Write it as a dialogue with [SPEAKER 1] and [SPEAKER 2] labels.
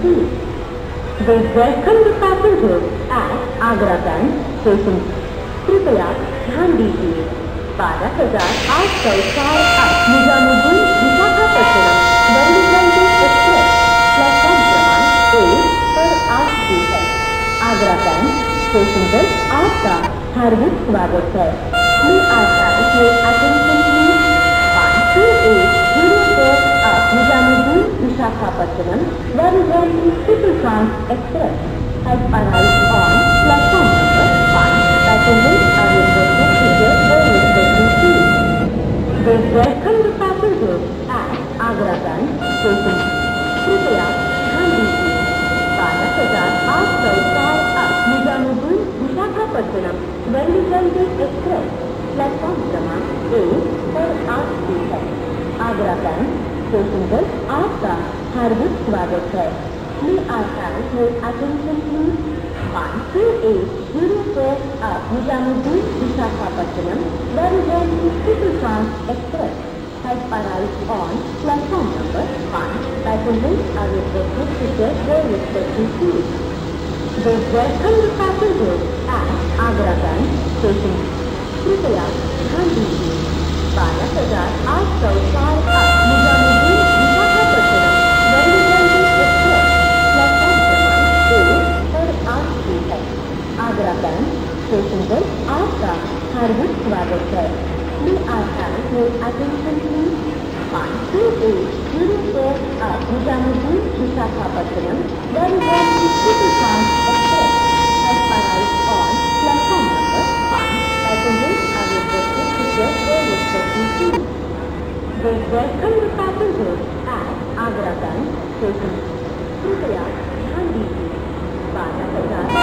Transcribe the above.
[SPEAKER 1] seats. We welcome the passengers at Agra Bank Station. कृपया ध्यान दीजिए बारह हज़ार आठ सौ चार आठ निजामुद्दीन आगरा बैंक आपका हार्दिक स्वागत है मैं Asha zero four at Nizamuddin, Visakhapatnam, Varugandi Superfast Express has arrived on platform number 1. Passengers are requested to get their respective seats. We welcome the passengers at Agra Bank Station. कृपया ध्यान दीजिए बारह हज़ार आठ सौ चार आठ निजामुद्दीन विशाखापट्टनम वंदे वंदे एक्सप्रेस प्लेटफॉर्म क्रमांक एक पर आ चुकी है आगरा बैंक स्टेशन पर आपका हार्दिक स्वागत है मैं आशा है attention please one two eight zero four at Nizamuddin, Visakhapatnam, Varugandi Superfast Express has arrived on platform number 1. Passengers are requested to get their respective We welcome the passengers at Agra Bank Station. कृपया ध्यान दीजिए। बारह हज़ार आठ सौ चार आठ Visakhapatnam वरुणगंज express platform क्रमांक एक पर आ चुकी है। आगरा बैंक स्टेशन पर आपका हार्दिक स्वागत है। मैं आशा में attention please one two eight zero four at Nizamuddin Visakhapatnam Varunganj superfast express has arrived on platform number 1. Passengers are requested to get their respective seats. कृपया ध्यान दीजिए बारह हज़ार